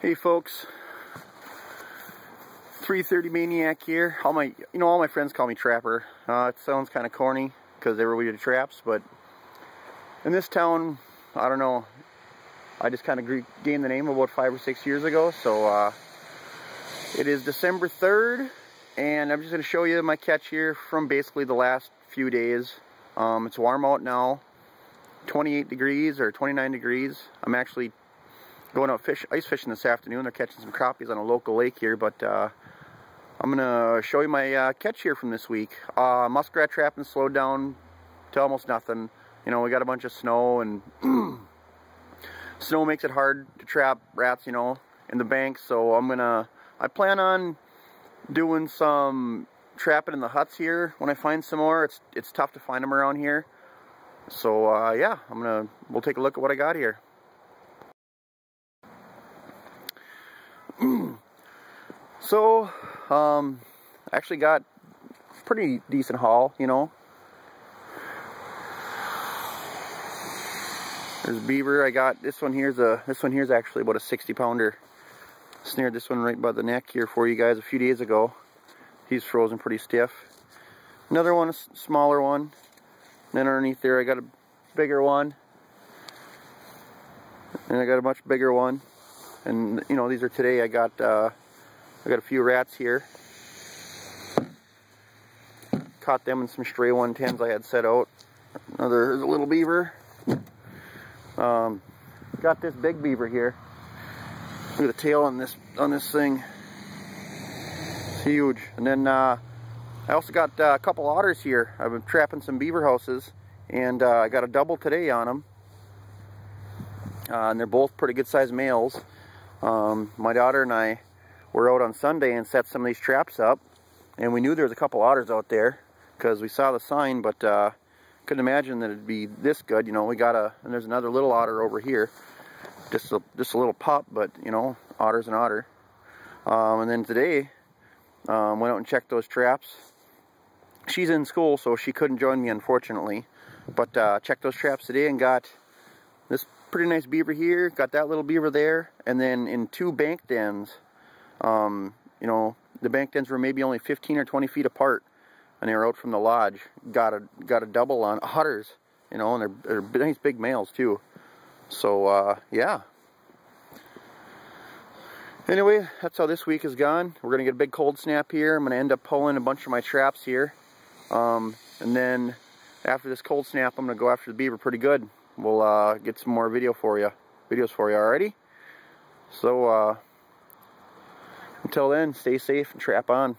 Hey folks, 330 Maniac here. All my, you know, all my friends call me Trapper. Uh, it sounds kind of corny because they were weird traps, but in this town, I don't know. I just kind of gained the name about five or six years ago. So uh, it is December 3rd, and I'm just going to show you my catch here from basically the last few days. Um, it's warm out now, 28 degrees or 29 degrees. I'm actually going out fish, ice fishing this afternoon. They're catching some crappies on a local lake here, but uh, I'm going to show you my uh, catch here from this week. Uh, muskrat trapping slowed down to almost nothing. You know, we got a bunch of snow, and snow makes it hard to trap rats, you know, in the banks, so I'm to, I plan on doing some trapping in the huts here when I find some more. It's, it's tough to find them around here. So, uh, yeah, I'm to, we'll take a look at what I got here. so, um, actually got pretty decent haul, you know. There's beaver. I got this one here's a this one here's actually about a 60 pounder. Snared this one right by the neck here for you guys a few days ago. He's frozen pretty stiff. Another one, a smaller one. Then underneath there I got a bigger one. And I got a much bigger one and you know these are today. I got uh, I got a few rats here. Caught them in some stray 110s I had set out. Another a little beaver. Um, got this big beaver here. Look at the tail on this on this thing. It's huge. And then uh, I also got uh, a couple otters here. I've been trapping some beaver houses and uh, I got a double today on them uh, and they're both pretty good sized males um, my daughter and I were out on Sunday and set some of these traps up and we knew there was a couple otters out there because we saw the sign but uh, couldn't imagine that it'd be this good you know we got a and there's another little otter over here just a, just a little pup but you know otter's an otter. Um, and then today um, went out and checked those traps. She's in school so she couldn't join me unfortunately but uh, checked those traps today and got this pretty nice beaver here. Got that little beaver there. And then in two bank dens, um, you know, the bank dens were maybe only 15 or 20 feet apart. And they were out from the lodge. Got a got a double on otters, you know, and they're, they're nice big males too. So, uh, yeah. Anyway, that's how this week has gone. We're to get a big cold snap here. I'm to end up pulling a bunch of my traps here. Um, and then after this cold snap, I'm to go after the beaver pretty good we'll uh, get some more video for you, videos for you already. So uh, until then, stay safe and trap on.